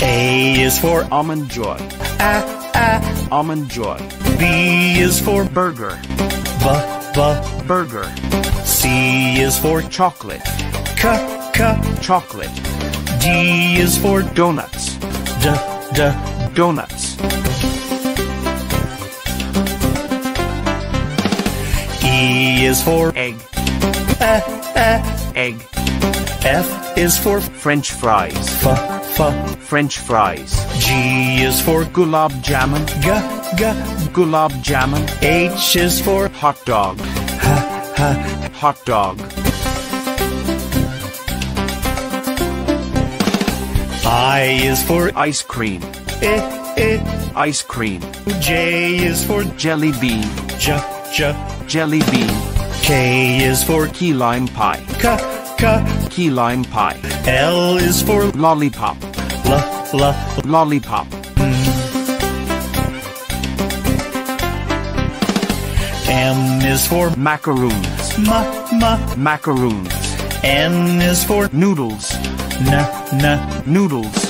A is for Almond Joy. A, A. Almond Joy. B is for Burger. B, B. Burger. C is for Chocolate. C, C. Chocolate. D is for Donuts. D, D. Donuts. E is for Egg. A, A. Egg. F is for French fries. F, French fries. G is for Gulab jamun. G, G. Gulab jamun. H is for Hot dog. H, H. Hot dog. I is for Ice cream. I, I. Ice cream. J is for Jelly bean. J, J. Jelly bean. K is for Key lime pie. K, K. Key lime pie. L is for Lollipop. L, L. Lollipop. Mm-hmm. M is for Macaroons. Ma, Ma. Macaroons. N is for Noodles. N, N. Noodles.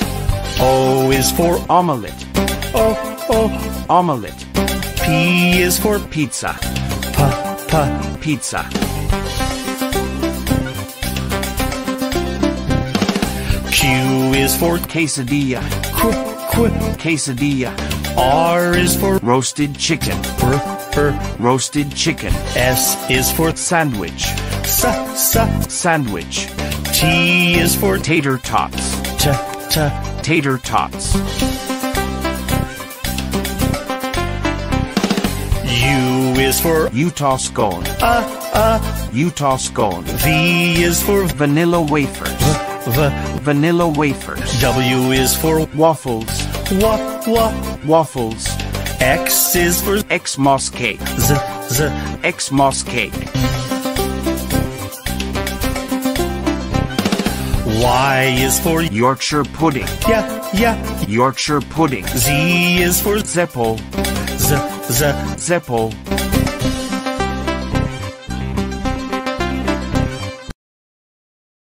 O is for Omelette. O, O. Omelette. P is for Pizza. P, P. Pizza. Is for Quesadilla. Qu, Qu. Quesadilla. R is for Roasted chicken. R, R. Roasted chicken. S is for Sandwich. S, S. Sandwich. T is for Tater tots. T, T. Tater tots. U is for Utah scone. Uh, uh. Utah scone. V is for Vanilla wafers. V. Vanilla wafers. W is for Waffles. Wa, Wa. Waffles. X is for Xmas cake. Z, Z. Xmas cake. Y is for Yorkshire pudding. Yeah, yeah. Yorkshire pudding. Z is for Zeppo. Z, Z. Zeppo.